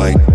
like